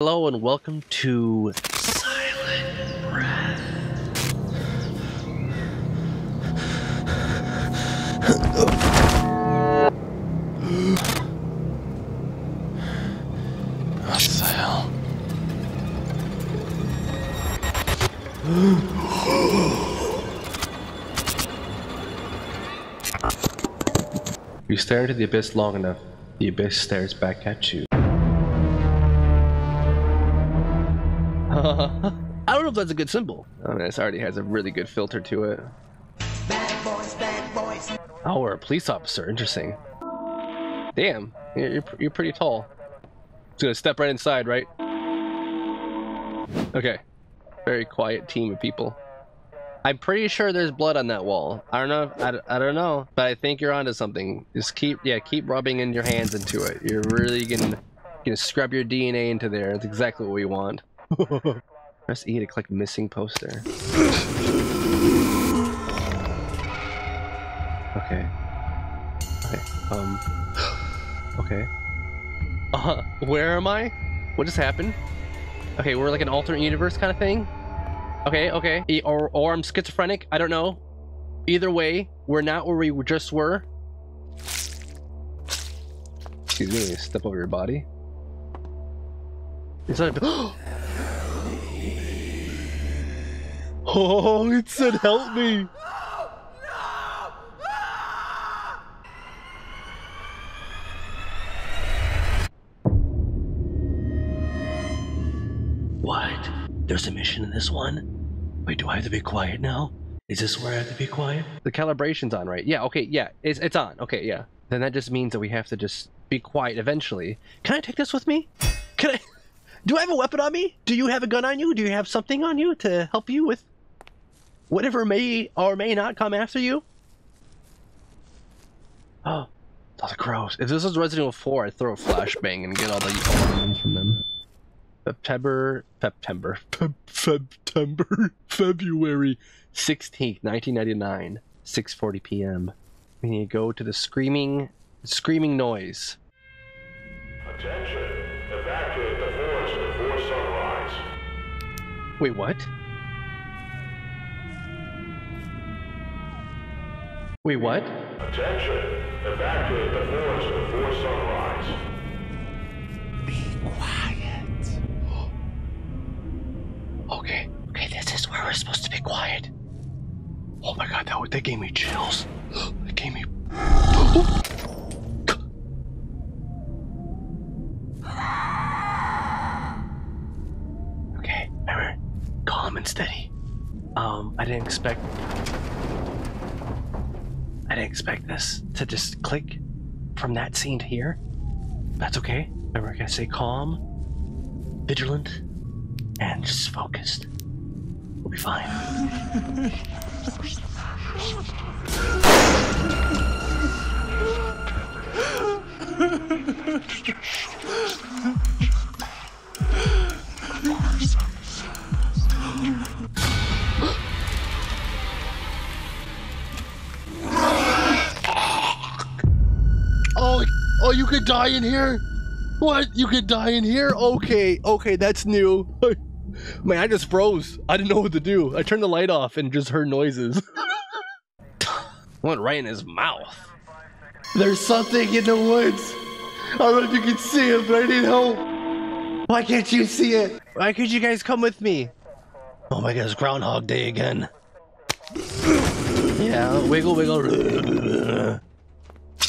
Hello and welcome to Silent Breath. What the hell? You stare into the abyss long enough, the abyss stares back at you. That's a good symbol. I mean, this already has a really good filter to it. Bad boys, bad boys. Oh, we're a police officer. Interesting. Damn, you're, you're, you're pretty tall. Just gonna step right inside, right? Okay. Very quiet team of people. I'm pretty sure there's blood on that wall. I don't know. If, I, don't- I don't know, but I think you're onto something. Just keep, yeah, keep rubbing in your hands into it. You're really gonna, gonna scrub your DNA into there. That's exactly what we want. Press E to click missing poster. Okay. Okay. Um. Okay. Uh, where am I? What just happened? Okay, we're like an alternate universe kind of thing. Okay, okay. E- Or, or I'm schizophrenic. I don't know. Either way, we're not where we just were. Excuse me, step over your body. Is that a... Oh, it said help me. What? There's a mission in this one? Wait, do I have to be quiet now? Is this where I have to be quiet? The calibration's on, right? Yeah, okay, yeah. It's, it's on. Okay, yeah. Then that just means that we have to just be quiet eventually. Can I take this with me? Can I? Do I have a weapon on me? Do you have a gun on you? Do you have something on you to help you with whatever may or may not come after you? Oh, it's all the. If this was Resident Evil 4, I'd throw a flashbang and get all the items from them. September, September, Feb- September, February 16th, 1999, 6:40 p.m. We need to go to the screaming, screaming noise. Attention! Evacuate the forest before sunrise. Wait, what? Wait, what? Attention! Evacuate the forest before sunrise. Be quiet. okay, okay, this is where we're supposed to be quiet. Oh my god, that, that gave me chills. That gave me. Okay, remember, calm and steady. Um, I didn't expect. Didn't expect this to just click from that scene to here. That's okay. Remember, I gotta stay calm, vigilant, and just focused. We'll be fine. Oh, you could die in here? What? You could die in here? Okay, okay, that's new. Man, I just froze. I didn't know what to do. I turned the light off and just heard noises. Went right in his mouth. There's something in the woods. I don't know if you can see it, but I need help. Why can't you see it? Why could you guys come with me? Oh my god, it's Groundhog Day again. yeah, wiggle, wiggle.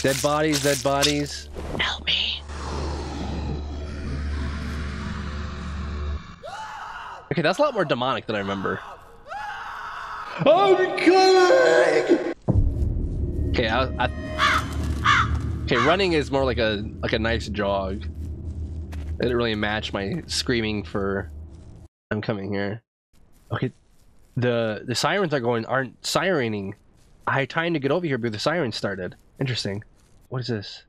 Dead bodies, dead bodies. Help me. Okay, that's a lot more demonic than I remember. I'm coming! Okay, I, I okay, running is more like a like a nice jog. It didn't really match my screaming for I'm coming here. Okay, the the sirens are going aren't sirening. I had time to get over here, but the sirens started. Interesting. What is this?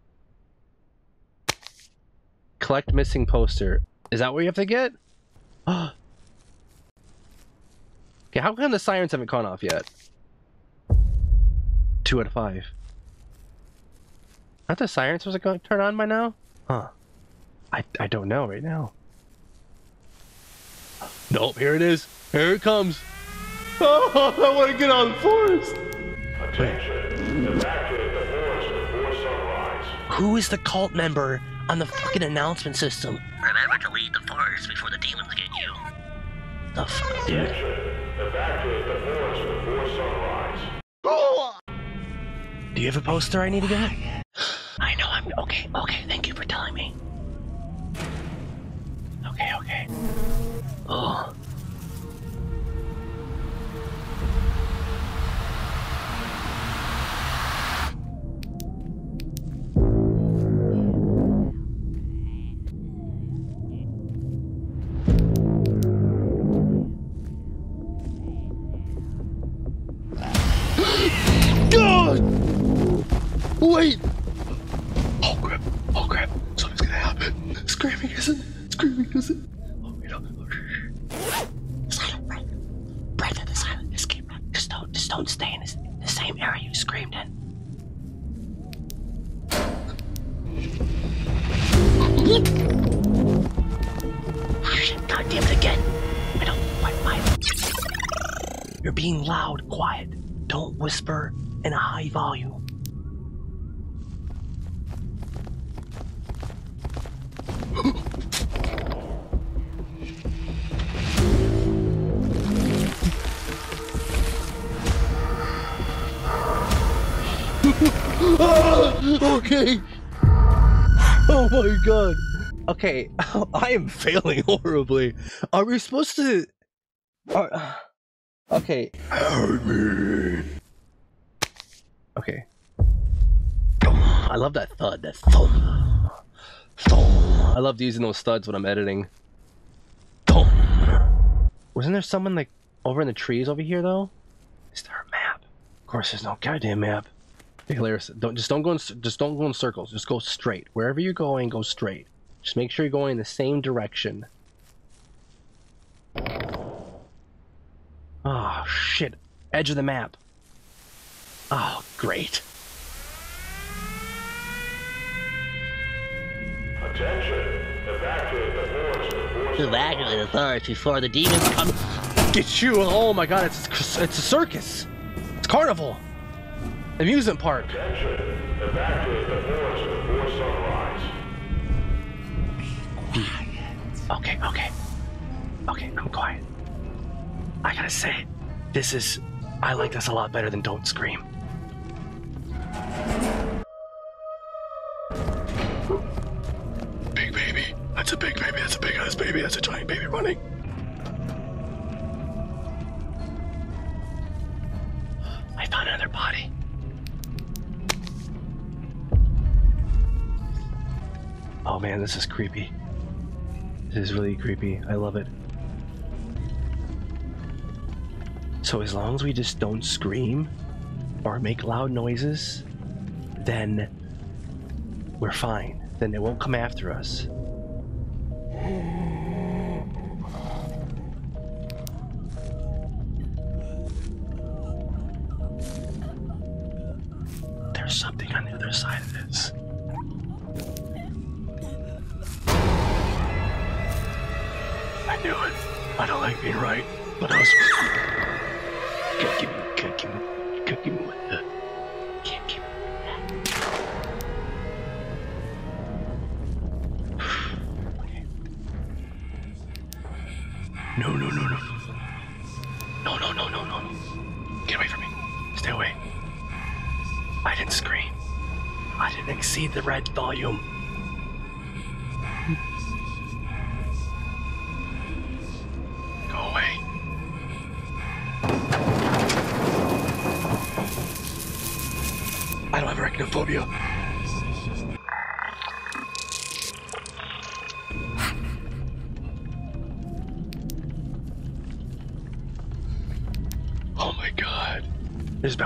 Collect missing poster. Is that what you have to get? okay, how come the sirens haven't gone off yet? Two out of five. Aren't the sirens supposed to turn on by now? Huh. I, I don't know right now. Nope, here it is. Here it comes. Oh, I want to get out of the forest. Attention. Evacuate the forest before sunrise. Who is the cult member on the fucking announcement system? Remember to leave the forest before the demons get you. The fuck, dude? Attention. Evacuate the forest before sunrise. Do you have a poster I need to get? I know I'm okay. Okay, thank you for telling me. Okay, okay. Oh. Wait! Oh crap! Oh crap! Something's gonna happen. Screaming isn't. Screaming isn't. Oh wait! Oh, oh, Silent. Breath of the silent escape route. Just don't, just don't stay in this, the same area you screamed in. Shit, God damn it again. I don't, why, why? You're being loud, quiet. Don't whisper in a high volume. God. Okay, I am failing horribly. Are we supposed to? Are... Okay, Help me. okay. I love that thud. That thump. Thump. I love using those studs when I'm editing. Thump. Wasn't there someone like over in the trees over here though? Is there a map? Of course, there's no goddamn map. Hey, Hilarious. Don't just don't go in just don't go in circles. Just go straight. Wherever you're going, go straight. Just make sure you're going in the same direction. Oh shit! Edge of the map. Oh great. Attention. Evacuate the forest before. Evacuate the forest before the demons come. Get you! Oh my god! It's it's a circus. It's carnival. Amusement park. Attention. Evacuate the forest before sunrise. Okay, okay. Okay, I'm quiet. I gotta say, this is. I like this a lot better than Don't Scream. Big baby. That's a big baby. That's a big ass baby. That's a giant baby running. This is creepy. This is really creepy. I love it. So as long as we just don't scream or make loud noises, then we're fine. Then they won't come after us. No, no, no, no. No, no, no, no, no. Get away from me. Stay away. I didn't scream. I didn't exceed the red volume.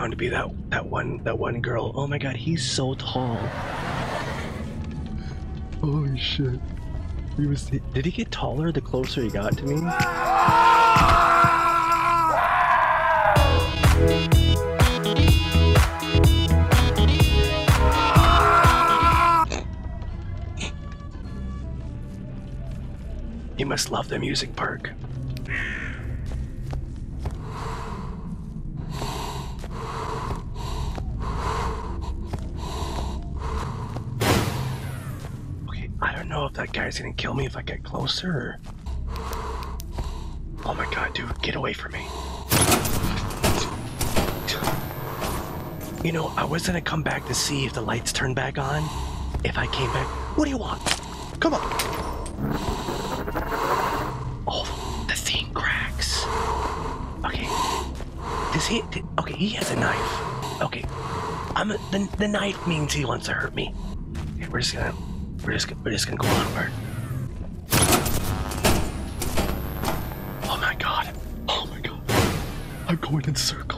Bound to be that that one that one girl. Oh my god, he's so tall. Holy shit. He was did he get taller the closer he got to me? He must love the music park. Okay, I don't know if that guy's gonna kill me if I get closer. Oh my god, dude, get away from me. You know, I was gonna come back to see if the lights turned back on. If I came back, what do you want? Come on. Oh, the thing cracks. Okay. Does he? did- okay, he has a knife. Okay. I'm a, the the knife means he wants to hurt me. Okay, we're just gonna we're just we're just gonna go onward. Oh my god. Oh my god. I'm going in circles.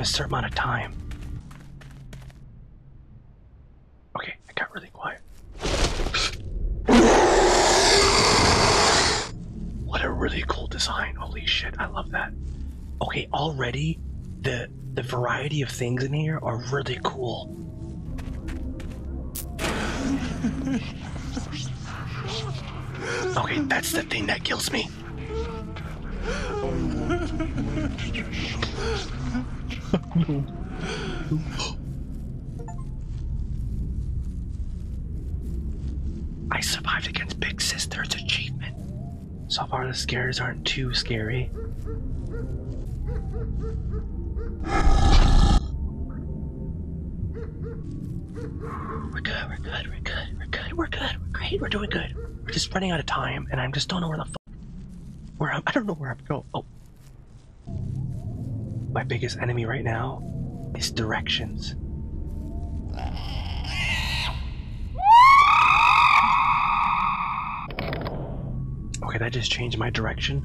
A certain amount of time. Okay, it got really quiet. What a really cool design. Holy shit, I love that. Okay, already the the variety of things in here are really cool. Okay, that's the thing that kills me. I survived against Big Sister's achievement. So far, the scares aren't too scary. We're good, we're good, we're good, we're good, we're good, we're great, we're doing good. We're just running out of time, and I just don't know where the fuck. Where I'm, I don't know where I'm going. Oh. My biggest enemy right now is directions. Okay, that just changed my direction.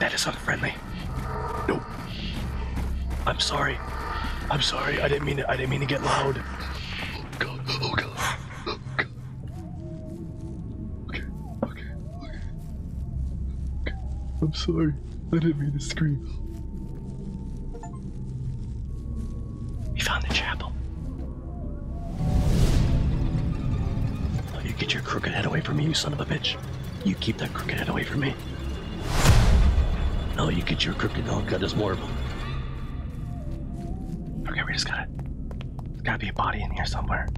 That is unfriendly. Nope. I'm sorry. I'm sorry. I didn't mean to, I didn't mean to get loud. Sorry. I didn't mean to scream. We found the chapel. Oh, you get your crooked head away from me, you son of a bitch. You keep that crooked head away from me. No, you get your crooked. Oh god, there's more of them. Okay, we just gotta. There's gotta be a body in here somewhere.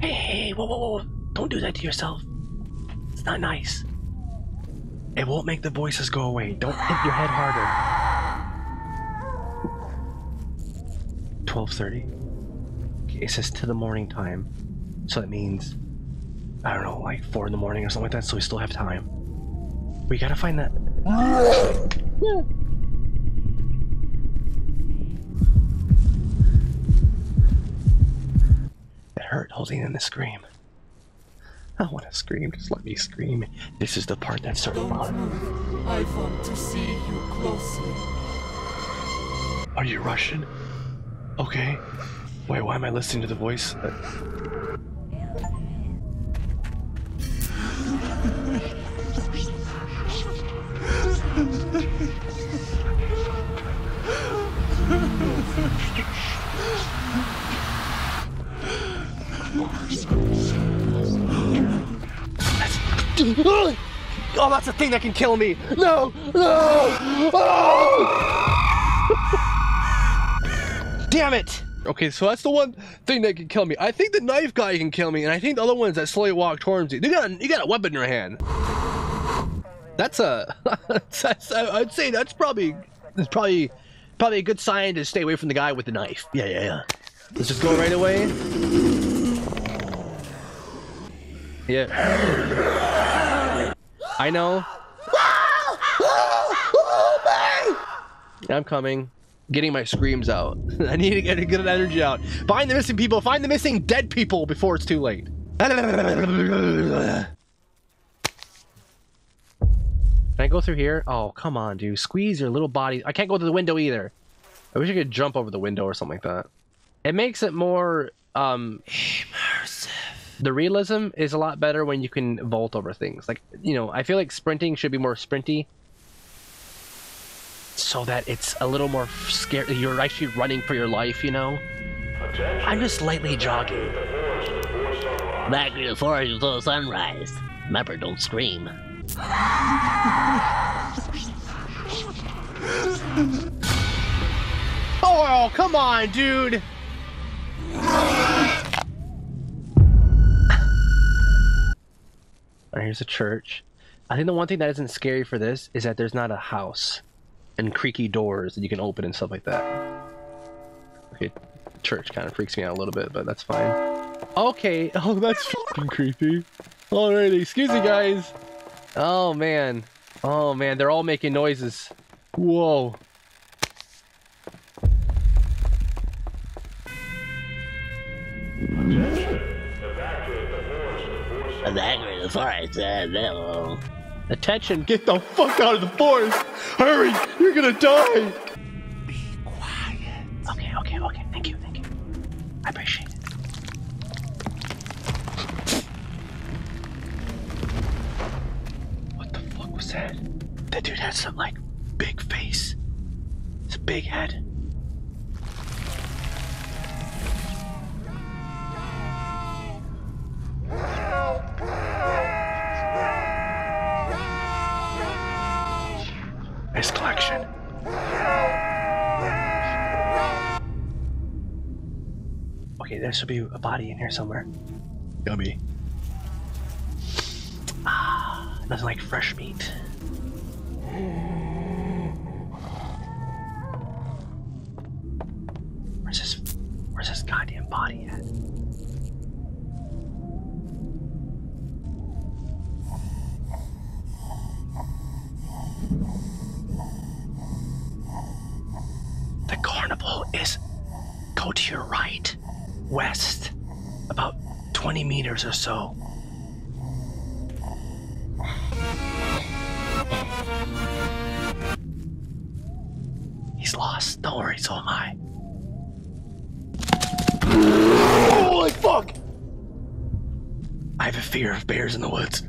Hey, hey, whoa, whoa, whoa! Don't do that to yourself. It's not nice. It won't make the voices go away. Don't hit your head harder. 12:30. Okay, it says to the morning time, so that means I don't know, like four in the morning or something like that. So we still have time. We gotta find that. Hurt holding in the scream. I want to scream. Just let me scream. This is the part to bother me. I want to see you closely. Are you Russian? Okay. Wait, why am I listening to the voice? Uh, Oh, that's the thing that can kill me. No, no. Oh! Damn it. Okay, so that's the one thing that can kill me. I think the knife guy can kill me, and I think the other ones that slowly walk towards you. You got a, you got a weapon in your hand. That's a. that's, I'd say that's probably. That's probably. Probably a good sign to stay away from the guy with the knife. Yeah, yeah, yeah. Let's just go right away. Yeah. I know. I'm coming. Getting my screams out. I need to get a good energy out. Find the missing people. Find the missing dead people before it's too late. Can I go through here? Oh, come on, dude. Squeeze your little body. I can't go through the window either. I wish I could jump over the window or something like that. It makes it more um. The realism is a lot better when you can vault over things. Like, you know, I feel like sprinting should be more sprinty so that it's a little more scary. You're actually running for your life, you know? Attention. I'm just lightly jogging. The forest before sunrise. Back to the forest before sunrise. Remember, don't scream. Oh, come on, dude! Alright, here's a church. I think the one thing that isn't scary for this is that there's not a house and creaky doors that you can open and stuff like that. Okay, church kind of freaks me out a little bit, but that's fine. Okay, oh, that's fucking creepy. Alrighty, excuse me, guys. Oh, man. Oh, man, they're all making noises. Whoa. Before sunrise. Back to the forest. Uh, no. Attention, get Get the fuck out of the forest! Hurry! You're gonna die! Quiet. Okay, okay, okay. Thank you, thank you. I appreciate it. What the fuck was that? That dude had some like big face. It's a big head. Should be a body in here somewhere. Yummy. Ah, nothing like fresh meat. Don't worry, so am I. Holy fuck! I have a fear of bears in the woods.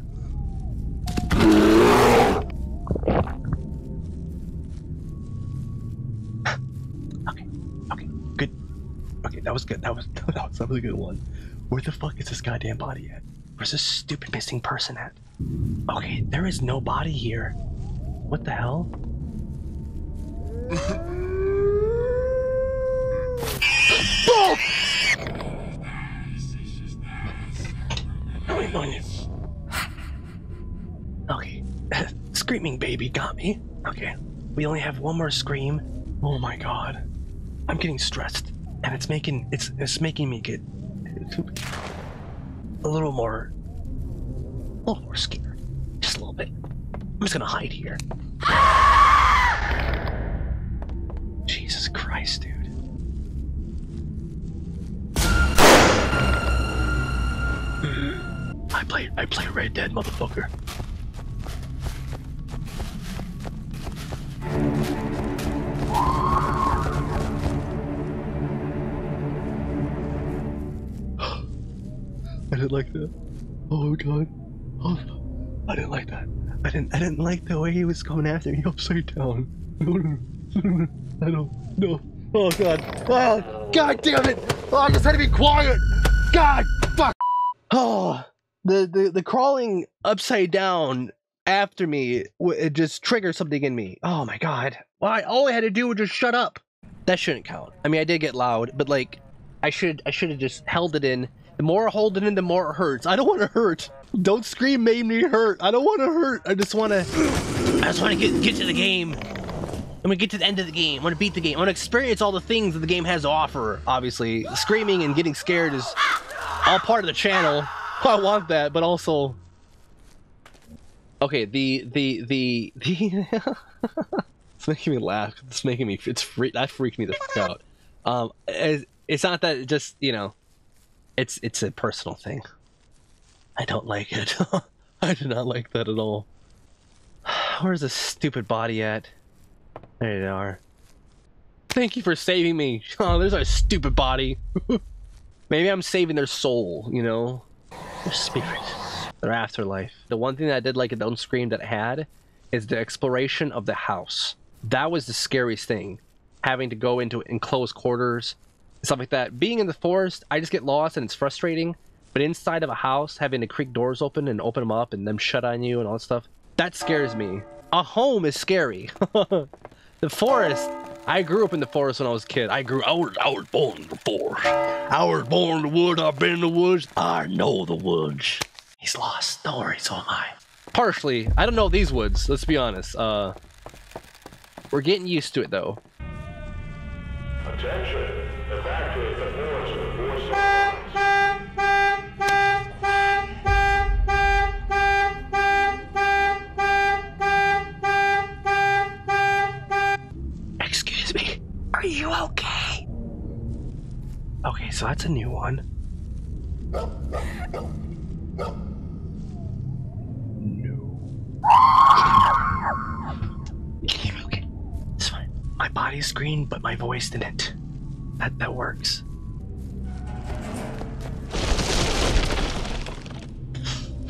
okay, okay, good. Okay, that was good. That was that was, that was a good one. Where the fuck is this goddamn body at? Where's this stupid missing person at? Okay, there is no body here. What the hell? Oh, wait, no, you- Okay. Screaming baby got me. Okay. We only have one more scream. Oh my god. I'm getting stressed. And it's making it's it's making me get a little more a little more scared. Just a little bit. I'm just gonna hide here. Jesus Christ, dude. I play I play Red Dead, motherfucker. Didn't like that. Oh god. Oh, I didn't like that. I didn't I didn't like the way he was coming after me upside down. No, no, no, I don't. No. Oh god. Oh, god damn it! Oh, I just had to be quiet! God fuck! Oh, the, the, the crawling upside down after me, it just triggered something in me. Oh my god. Why? All I had to do was just shut up. That shouldn't count. I mean, I did get loud, but like, I should I should have just held it in. The more I hold it in, the more it hurts. I don't want to hurt. Don't scream made me hurt. I don't want to hurt. I just want to. I just want to get get to the game. I'm gonna get to the end of the game. I want to beat the game. I want to experience all the things that the game has to offer. Obviously, screaming and getting scared is all part of the channel. I want that, but also. Okay, the the the the. It's making me laugh. It's making me. It's freak. That freaked me the fuck out. Um, it's, it's not that. It just you know, it's it's a personal thing. I don't like it. I do not like that at all. Where's this stupid body at? There they are. Thank you for saving me. Oh, there's a stupid body. Maybe I'm saving their soul, you know? Their spirit. Their afterlife. The one thing that I did like at Don't Scream that it had is the exploration of the house. That was the scariest thing. Having to go into enclosed quarters, stuff like that. Being in the forest, I just get lost and it's frustrating. But inside of a house, having to creak doors open and open them up and them shut on you and all that stuff, that scares me. A home is scary. the forest, I grew up in the forest when I was a kid. I grew, I was, I was born in the forest. I was born in the woods. I've been in the woods. I know the woods. He's lost. Don't worry, so am I. Partially. I don't know these woods. Let's be honest. Uh, we're getting used to it though. Attention. Excuse me. Are you okay? Okay, so that's a new one. No. Okay. It's fine. My body's green, but my voice didn't. That that works.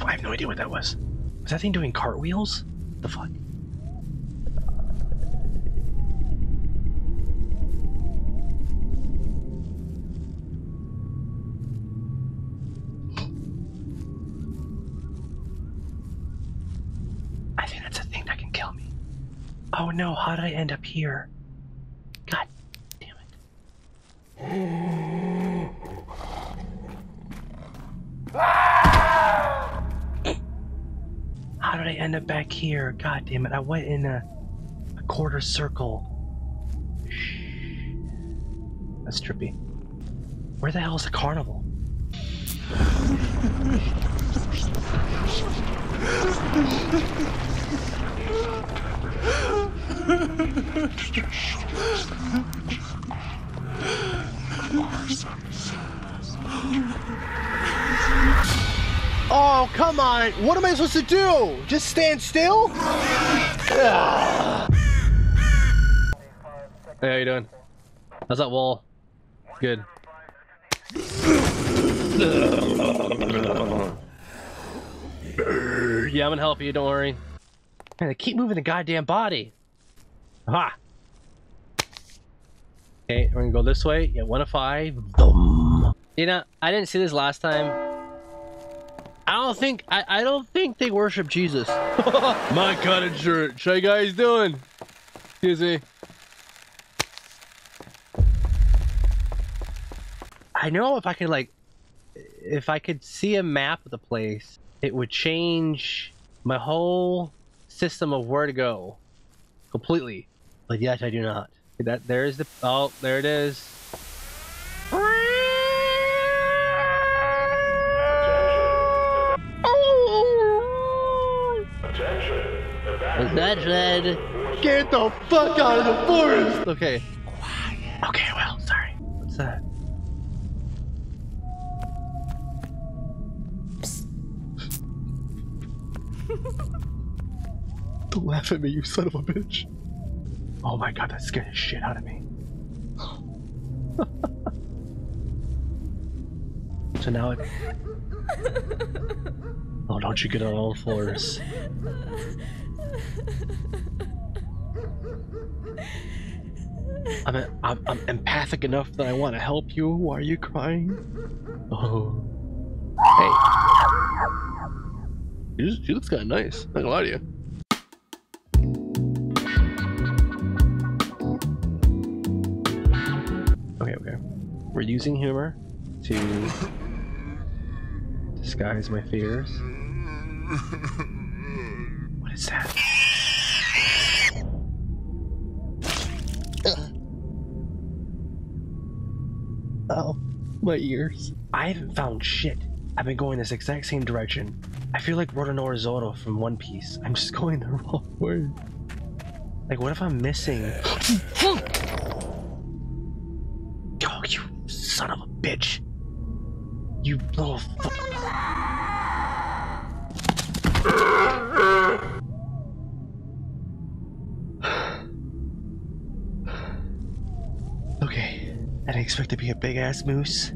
I have no idea what that was. Was that thing doing cartwheels? The fuck? I think that's a thing that can kill me. Oh no, how did I end up here? God damn it. How did I end up back here? God damn it, I went in a, a quarter circle. That's trippy. Where the hell is the carnival? Oh, come on! What am I supposed to do? Just stand still? Hey, how you doing? How's that wall? Good. yeah, I'm gonna help you, don't worry. Man, they keep moving the goddamn body. Aha! Okay, we're gonna go this way. Yeah, one of five. Boom. You know, I didn't see this last time. I don't think I, I don't think they worship Jesus. My of church. How you guys doing? Excuse me. I know if I could like if I could see a map of the place, it would change my whole system of where to go completely. But yet I do not. That there's the oh there it is. Attention. Evacuate That said, Get the fuck out of the forest! okay. Quiet. Okay, well, sorry. What's that? Don't laugh at me, you son of a bitch. Oh my god, that scared the shit out of me. so now it. Oh, don't you get on all fours. I'm, a, I'm, I'm empathic enough that I want to help you. Why are you crying? Oh. Hey. She, she looks kind of nice. Not gonna lie to you. We're using humor to disguise my fears. What is that? Oh, my ears. I haven't found shit. I've been going this exact same direction. I feel like Roronoa Zoro from One Piece. I'm just going the wrong way. Like, what if I'm missing? son of a bitch! You little. Okay, I didn't expect to be a big ass moose.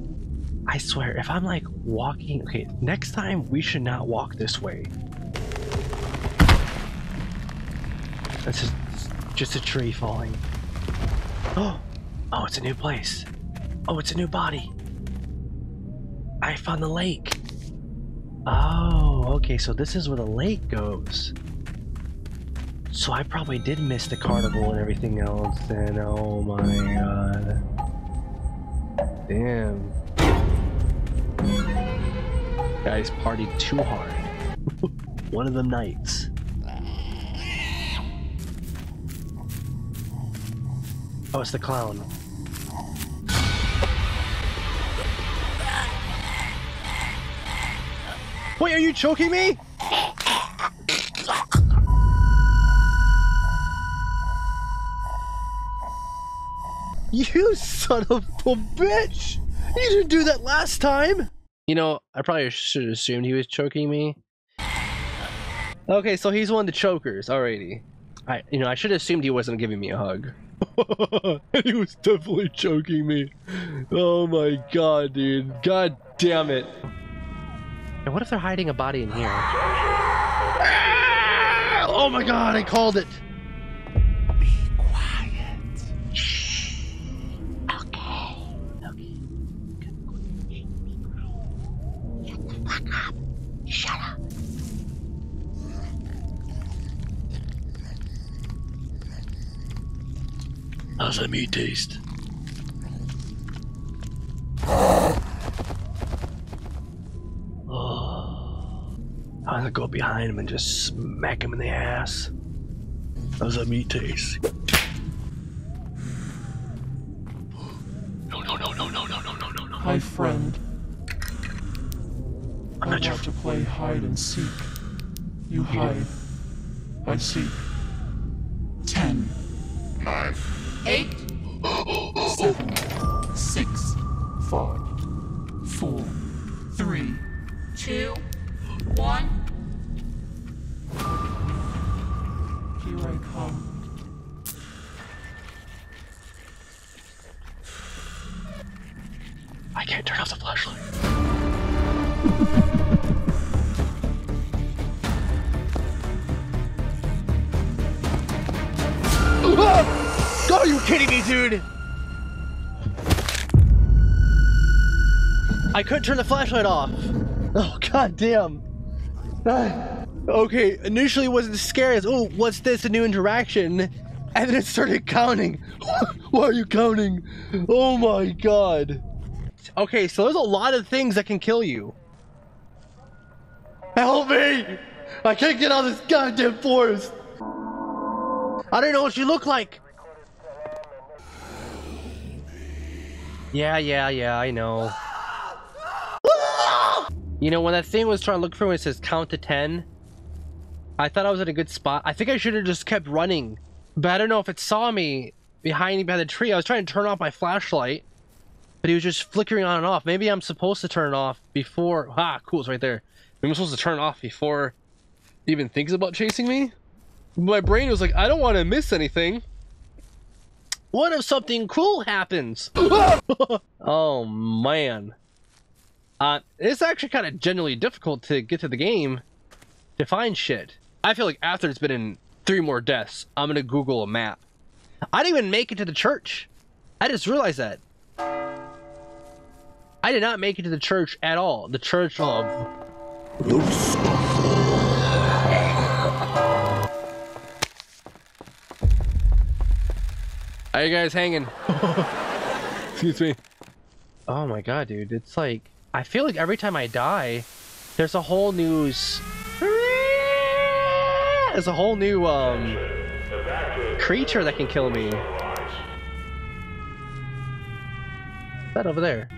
I swear, if I'm like walking, okay, next time we should not walk this way. That's just, just a tree falling. Oh, oh, it's a new place. Oh, it's a new body. I found the lake. Oh, okay, so this is where the lake goes. So I probably did miss the carnival and everything else, and oh my god. Damn. Guys partied too hard. One of them nights. Oh, it's the clown. Wait, are you choking me? You son of a bitch! You didn't do that last time! You know, I probably should have assumed he was choking me. Okay, so he's one of the chokers, alrighty. I, you know, I should have assumed he wasn't giving me a hug. he was definitely choking me. Oh my god, dude. God damn it. And what if they're hiding a body in here? Ah! Oh my god, I called it. Be quiet. Shh. Okay. Okay. Shut the fuck up. Shut up. How's that meat taste? Oh. I'm gonna go behind him and just smack him in the ass. How's that meat taste? No, no, no, no, no, no, no, no, no, no. Hi, friend. I'm I not your to play hide and seek. You hide. I seek. Turn the flashlight off. Oh god damn. Ah. Okay, initially it wasn't scary as oh, what's this? A new interaction. And then it started counting. Why are you counting? Oh my god. Okay, so there's a lot of things that can kill you. Help me! I can't get out of this goddamn forest! I don't know what you look like! Yeah, yeah, yeah, I know. You know, when that thing was trying to look for me, it says count to 10. I thought I was at a good spot. I think I should have just kept running. But I don't know if it saw me behind me by the tree. I was trying to turn off my flashlight. But he was just flickering on and off. Maybe I'm supposed to turn it off before... Ah, cool, it's right there. Maybe I'm supposed to turn it off before he even thinks about chasing me? My brain was like, I don't want to miss anything. What if something cool happens? oh, man. Uh, it's actually kind of generally difficult to get to the game to find shit. I feel like after it's been in three more deaths, I'm gonna Google a map. I didn't even make it to the church. I just realized that. I did not make it to the church at all. The church of are you guys hanging? Excuse me. Oh my god, dude. It's like I feel like every time I die, there's a whole new there's a whole new um creature that can kill me. That over there.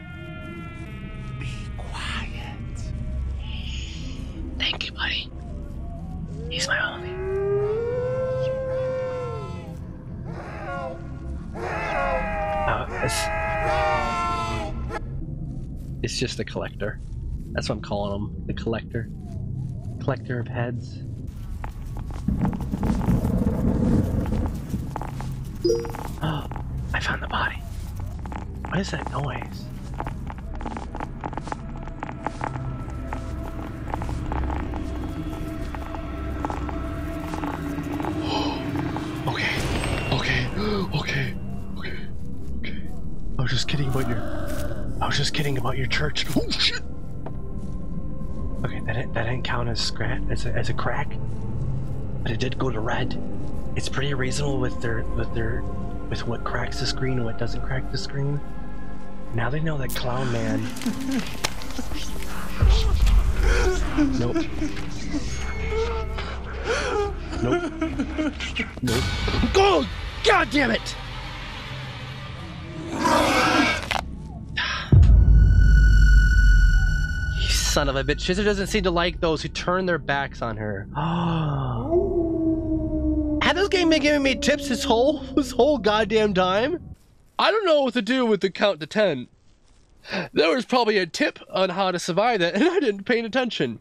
Just a collector. That's what I'm calling him. The collector. Collector of heads. I found the body. What is that noise? Kidding about your church. Oh shit! Okay, that that didn't count as scratch as a, as a crack, but it did go to red. It's pretty reasonable with their with their with what cracks the screen and what doesn't crack the screen. Now they know that Clown Man. nope. Nope. Nope. Oh, God damn it! Son of a bitch. Sister doesn't seem to like those who turn their backs on her. Had this game been giving me tips this whole this whole goddamn time? I don't know what to do with the count to ten. There was probably a tip on how to survive that, and I didn't pay attention.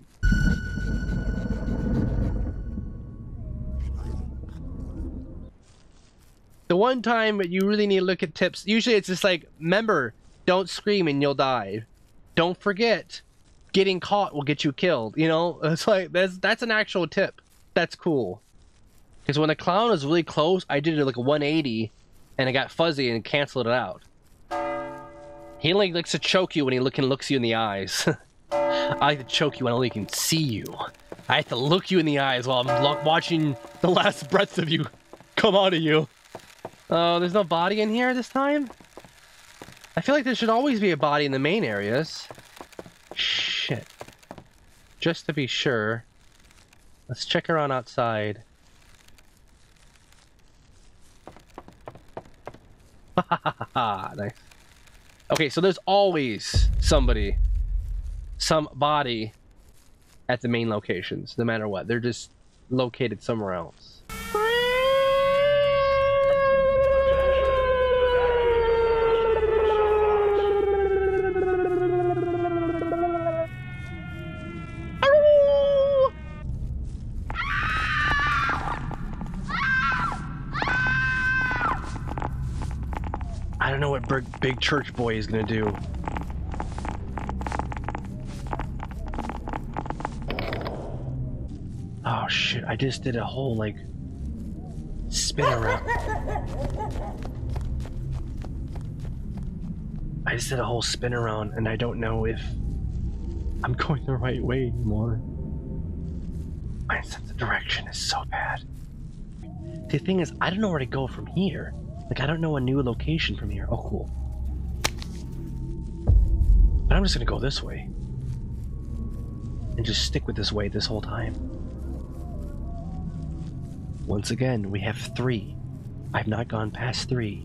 The one time you really need to look at tips, usually it's just like, remember, don't scream and you'll die. Don't forget, getting caught will get you killed. You know, it's like that's that's an actual tip. That's cool. Because when the clown was really close, I did it like a 180, and it got fuzzy and canceled it out. He only likes to choke you when he look and looks you in the eyes. I like to choke you when I only can see you. I have to look you in the eyes while I'm watching the last breaths of you come out of you. Oh, there's no body in here this time? I feel like there should always be a body in the main areas. Shit. Just to be sure, let's check around outside. nice. Okay, so there's always somebody, some body at the main locations, no matter what. They're just located somewhere else. Big, big church boy is gonna do. Oh shit, I just did a whole like spin around. I just did a whole spin around and I don't know if I'm going the right way anymore. My sense of direction is so bad. The thing is, I don't know where to go from here. Like, I don't know a new location from here. Oh, cool. But I'm just gonna go this way. And just stick with this way this whole time. Once again, we have three. I've not gone past three.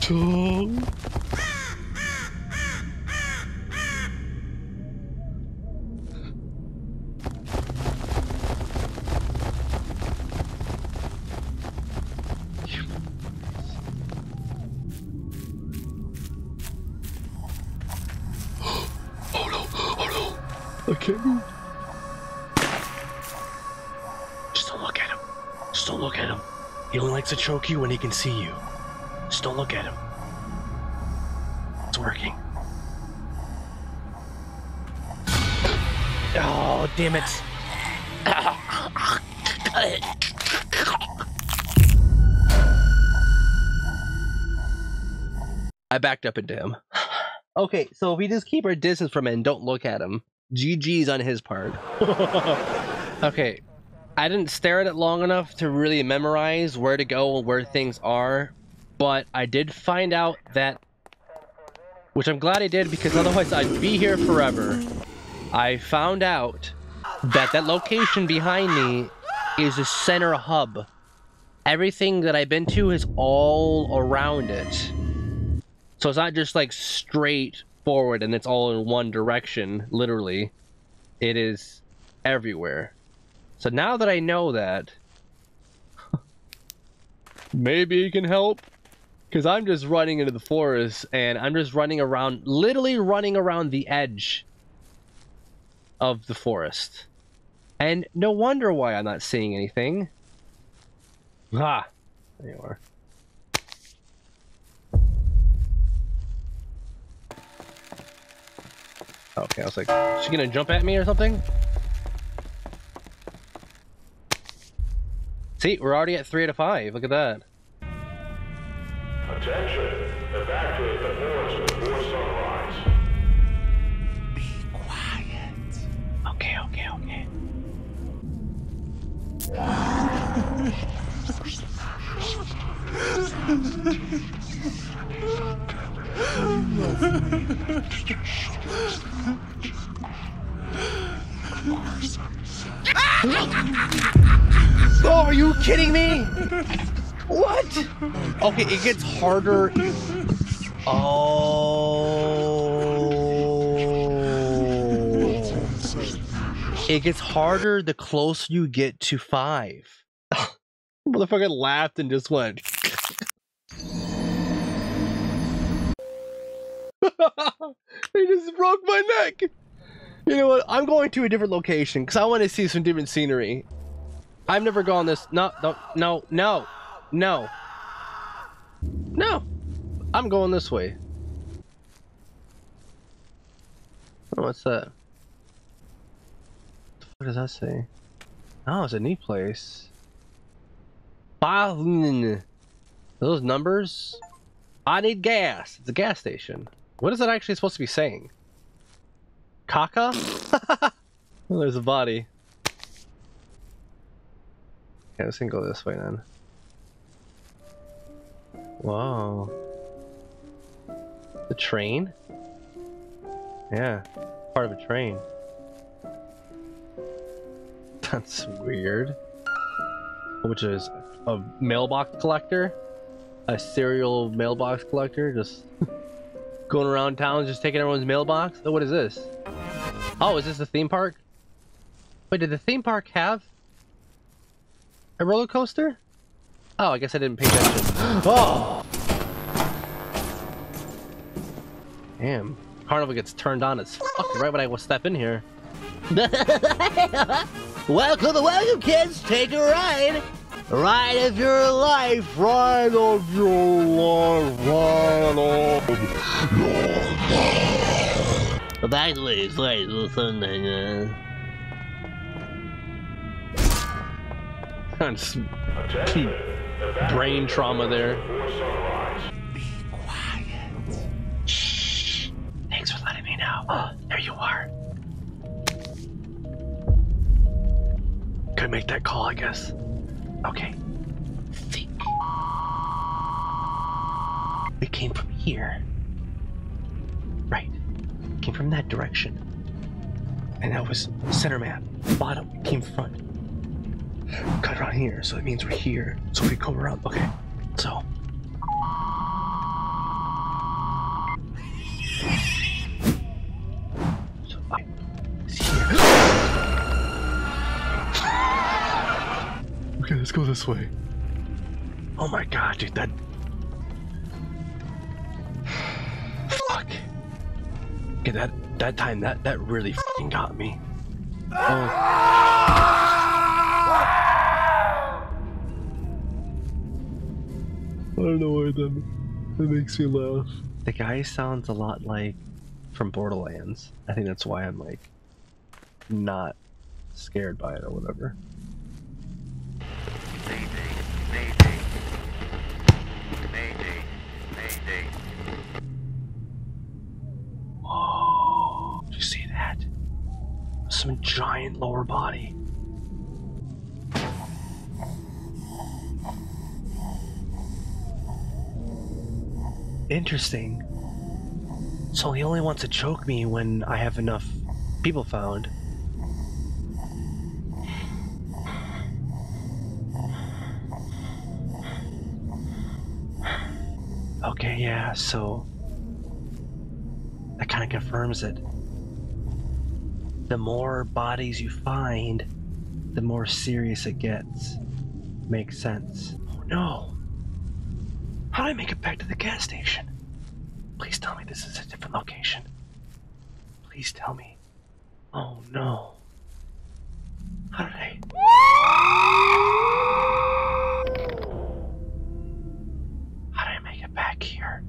Tom. Oh no, oh no. I can't move. Just don't look at him. Just don't look at him. He only likes to choke you when he can see you. Just don't look at him. It's working. Oh, damn it. I backed up into him. Okay, so if we just keep our distance from him and don't look at him, GG's on his part. okay, I didn't stare at it long enough to really memorize where to go and where things are, but I did find out that, which I'm glad I did because otherwise I'd be here forever. I found out that that location behind me is the center hub everything that I've been to is all around it. So it's not just like straight forward and it's all in one direction, literally. It is everywhere. So now that I know that, maybe it can help. Because I'm just running into the forest and I'm just running around, literally running around the edge of the forest. And no wonder why I'm not seeing anything. Ah, there you are. I was like, is she gonna jump at me or something? See, we're already at three out of five. Look at that. Attention. Evacuate the forest before sunrise. Be quiet. Okay, okay, okay. Oh, are you kidding me? What? Okay, it gets harder. Oh. It gets harder the closer you get to five. Motherfucker laughed and just went. he just broke my neck. You know what? I'm going to a different location because I want to see some different scenery. I've never gone this. No, no, no, no, no, no. I'm going this way. Oh, what's that? What does that say? Oh, it's a neat place. Balin. Those numbers? I need gas. It's a gas station. What is it actually supposed to be saying? Kaka? oh, there's a body. Okay, let's go this way then. Wow. The train? Yeah, part of a train. That's weird. Which is a mailbox collector? A serial mailbox collector? Just going around town just taking everyone's mailbox? Oh, what is this? Oh, is this a theme park? Wait, did the theme park have a roller coaster? Oh, I guess I didn't pay attention. Oh! Damn. Carnival gets turned on as fuck right when I step in here. welcome, welcome, kids. Take a ride. Ride of your life. Ride of your life. Ride of your life. Actually, it's like something. Uh... Just Attention. Evacuate brain the trauma there. before sunrise. Shh. Thanks for letting me know. Oh, there you are. Could make that call, I guess. Okay. Think. It came from here. Came from that direction. And that was center map. Bottom came front. Cut around here, so it means we're here. So we go around. Okay. So. So I see here. Okay, let's go this way. Oh my god, dude, that. Okay, that that time that that really fucking got me. Oh. I don't know why that, that makes me laugh. The guy sounds a lot like from Borderlands. I think that's why I'm like not scared by it or whatever. Interesting. So he only wants to choke me when I have enough people found. Okay, yeah, so that kind of confirms it. The more bodies you find, the more serious it gets. Makes sense. Oh no. How do I make it back to the gas station? Please tell me this is a different location. Please tell me. Oh no. How did I? How did I make it back here?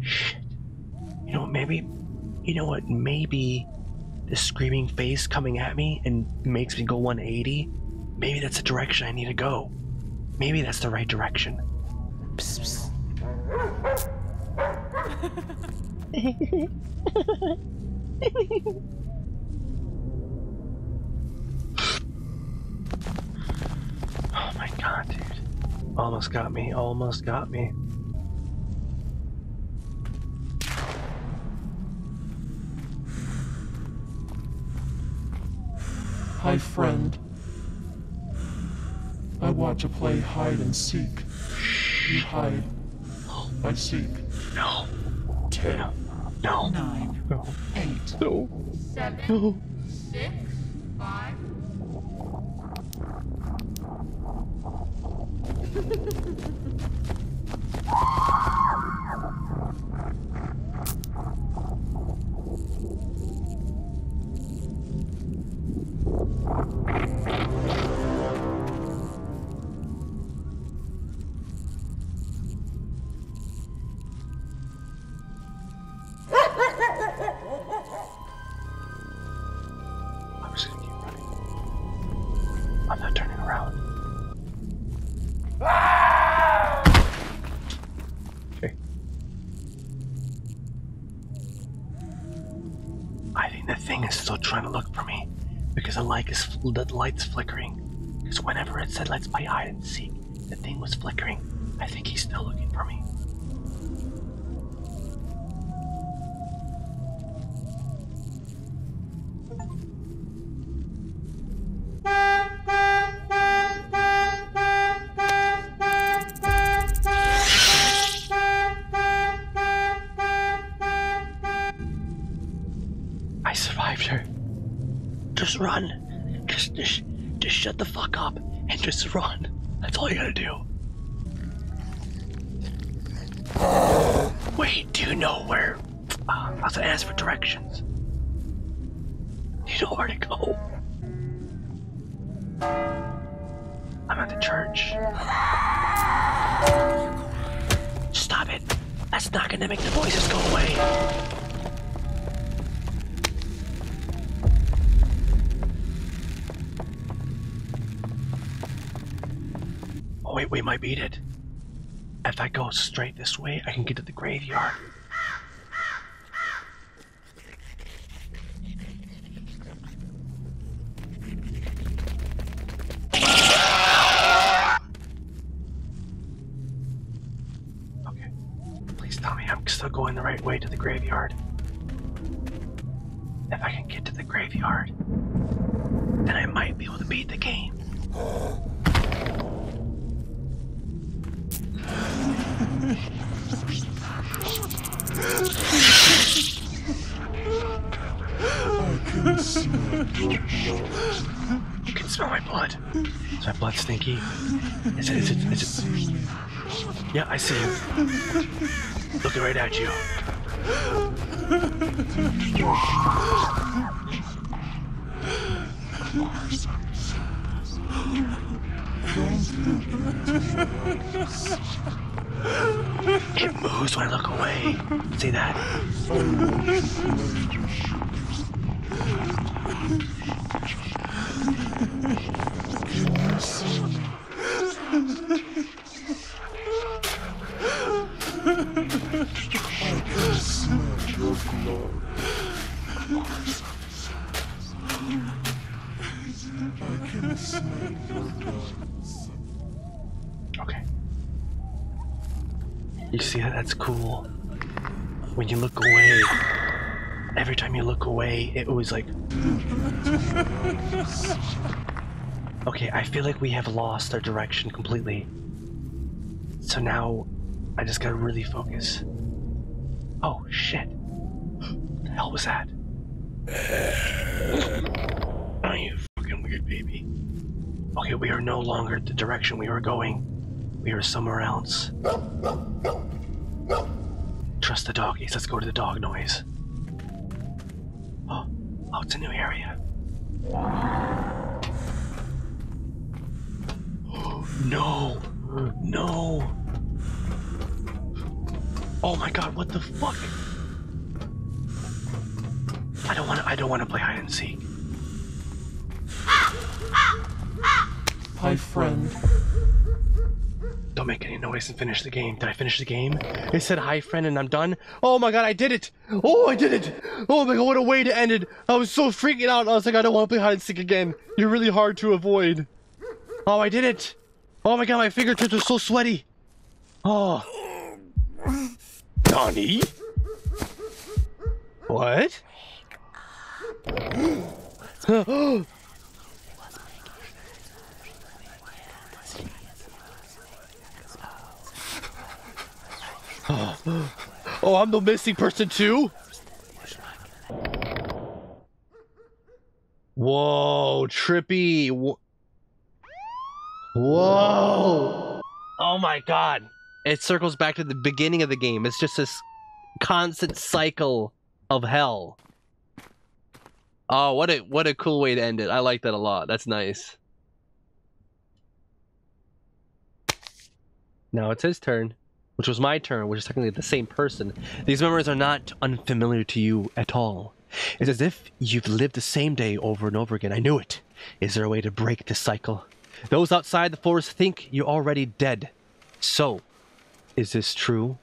Shit. You know what, maybe. You know what, maybe this screaming face coming at me and makes me go 180. Maybe that's the direction I need to go. Maybe that's the right direction. Psst, psst. oh my god, dude. Almost got me, almost got me. Hi, friend. I want to play hide and seek. You hide. I seek. No, Ten, no, Nine, no, eight, no, seven, no. six, five. is the light's flickering. Because whenever it said let's play hide and seek, the thing was flickering. I think he's still looking run. That's all you gotta do. Wait, do you know where? Uh, I was gonna ask for directions. You know where to go. I'm at the church. Stop it. That's not gonna make the voices go away. Wait, we might beat it. If I go straight this way, I can get to the graveyard. That's cool. When you look away, every time you look away, it was like. Okay, I feel like we have lost our direction completely. So now, I just gotta really focus. Oh shit. What the hell was that? Oh, you fucking weird baby. Okay, we are no longer the direction we were going. We are somewhere else. Trust the doggies. Let's go to the dog noise. Oh, oh, it's a new area. No, no. Oh my god, what the fuck? I don't want to. I don't want to play hide and seek. Hi, friend. Don't make any noise and finish the game. Did I finish the game? It said hi, friend, and I'm done. Oh my god, I did it! Oh, I did it! Oh my god, what a way to end it! I was so freaking out. I was like, I don't want to play hide and seek again. You're really hard to avoid. Oh, I did it! Oh my god, my fingertips are so sweaty. Oh. Donnie? What? Oh, I'm the missing person too? Whoa, trippy. Wh- Whoa. Oh my god. It circles back to the beginning of the game. It's just this constant cycle of hell. Oh, what a what a cool way to end it. I like that a lot. That's nice. Now it's his turn which was my turn, which is technically the same person. These memories are not unfamiliar to you at all. It's as if you've lived the same day over and over again. I knew it. Is there a way to break this cycle? Those outside the forest think you're already dead. So, is this true?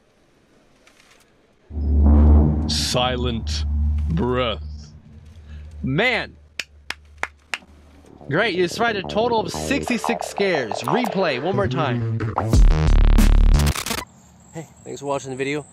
Silent breath. Man! Great, you survived a total of 66 scares. Replay one more time. Hey, thanks for watching the video.